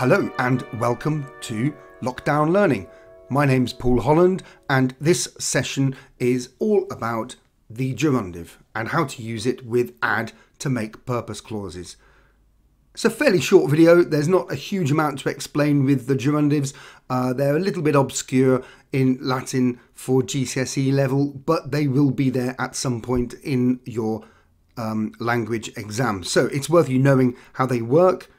Hello and welcome to Lockdown Learning. My name's Paul Holland, and this session is all about the gerundive and how to use it with ad to make purpose clauses. It's a fairly short video. There's not a huge amount to explain with the gerundives. Uh, they're a little bit obscure in Latin for GCSE level, but they will be there at some point in your um, language exam. So it's worth you knowing how they work.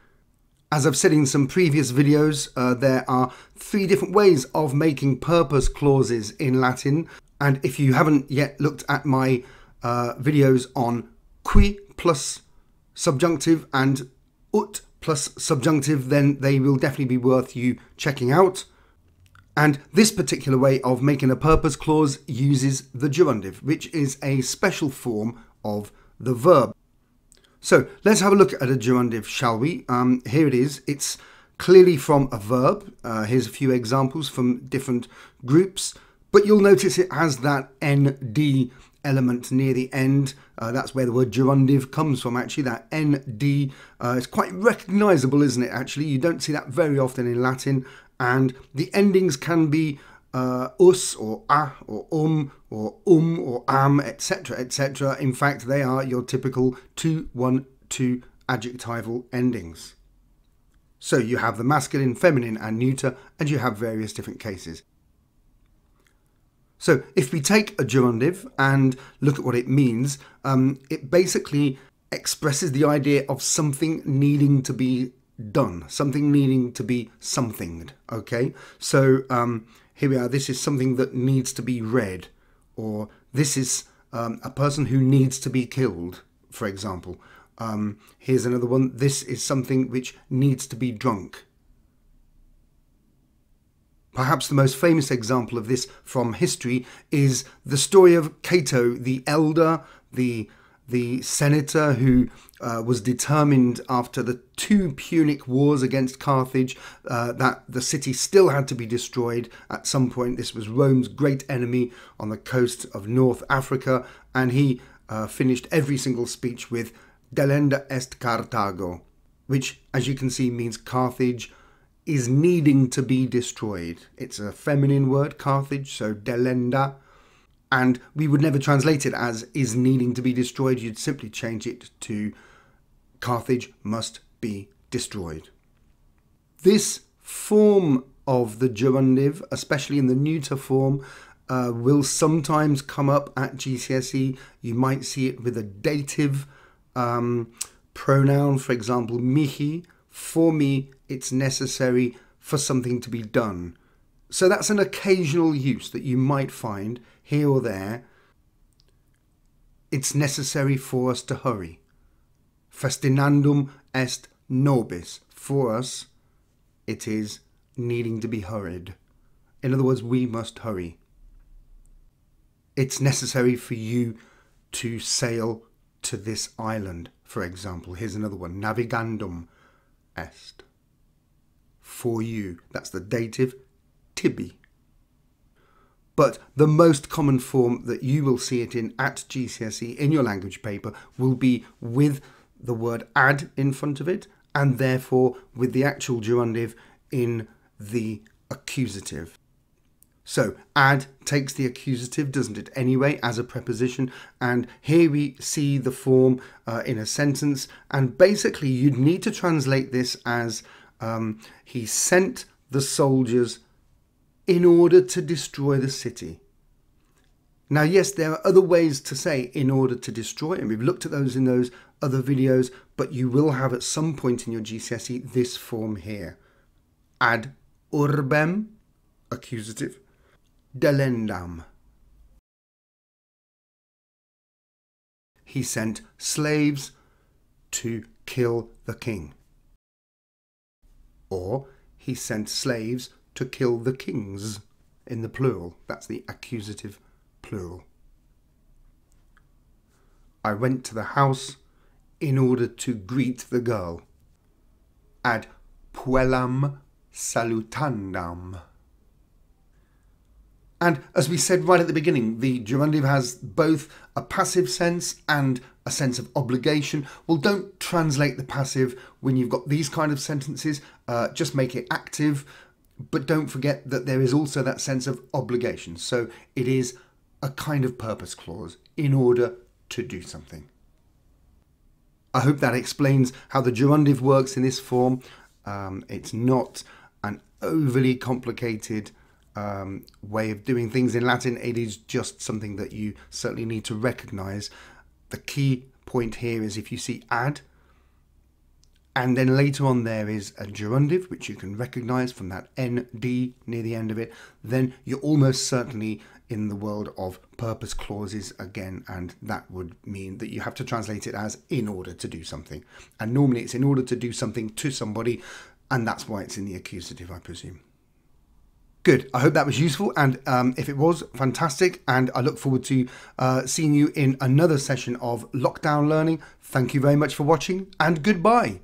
As I've said in some previous videos, uh, there are three different ways of making purpose clauses in Latin. And if you haven't yet looked at my uh, videos on qui plus subjunctive and ut plus subjunctive, then they will definitely be worth you checking out. And this particular way of making a purpose clause uses the gerundive, which is a special form of the verb. So let's have a look at a gerundive, shall we? Um, here it is. It's clearly from a verb. Uh, here's a few examples from different groups, but you'll notice it has that nd element near the end. Uh, that's where the word gerundive comes from, actually. That nd uh, is quite recognizable, isn't it? Actually, you don't see that very often in Latin, and the endings can be uh, us or a or um or um or am, etc., etc. In fact, they are your typical two, one, two adjectival endings. So you have the masculine, feminine, and neuter, and you have various different cases. So if we take a gerundive and look at what it means, um, it basically expresses the idea of something needing to be done, something needing to be somethinged. Okay, so um, here we are. This is something that needs to be read, or this is um, a person who needs to be killed, for example. Um, here's another one. This is something which needs to be drunk. Perhaps the most famous example of this from history is the story of Cato the Elder, the the senator who uh, was determined after the two Punic wars against Carthage uh, that the city still had to be destroyed at some point. This was Rome's great enemy on the coast of North Africa, and he uh, finished every single speech with Delenda est Carthago, which, as you can see, means Carthage is needing to be destroyed. It's a feminine word, Carthage, so delenda. And we would never translate it as is needing to be destroyed. You'd simply change it to Carthage must be destroyed. This form of the gerundive, especially in the neuter form, uh, will sometimes come up at GCSE. You might see it with a dative um, pronoun, for example, mihi. For me, it's necessary for something to be done. So that's an occasional use that you might find here or there. It's necessary for us to hurry. Festinandum est nobis. For us, it is needing to be hurried. In other words, we must hurry. It's necessary for you to sail to this island, for example. Here's another one navigandum est for you. That's the dative tibi. But the most common form that you will see it in at GCSE in your language paper will be with the word ad in front of it and therefore with the actual gerundive in the accusative. So ad takes the accusative, doesn't it, anyway, as a preposition. And here we see the form uh, in a sentence. And basically, you'd need to translate this as um, he sent the soldiers in order to destroy the city. Now, yes, there are other ways to say in order to destroy, and we've looked at those in those other videos, but you will have at some point in your GCSE this form here. Ad urbem, accusative, delendam. He sent slaves to kill the king or he sent slaves to kill the kings in the plural. That's the accusative plural. I went to the house in order to greet the girl. Ad puellam salutandam. And as we said right at the beginning, the gerundive has both a passive sense and a sense of obligation. Well, don't translate the passive when you've got these kind of sentences. Uh, just make it active, but don't forget that there is also that sense of obligation. So it is a kind of purpose clause in order to do something. I hope that explains how the gerundive works in this form. Um, it's not an overly complicated um, way of doing things in Latin. It is just something that you certainly need to recognize. The key point here is if you see ad, and then later on there is a gerundive, which you can recognize from that ND near the end of it, then you're almost certainly in the world of purpose clauses again, and that would mean that you have to translate it as in order to do something. And normally it's in order to do something to somebody, and that's why it's in the accusative, I presume. Good. I hope that was useful. And um, if it was, fantastic. And I look forward to uh, seeing you in another session of Lockdown Learning. Thank you very much for watching and goodbye.